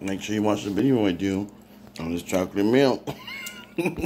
make sure you watch the video I do on this chocolate milk.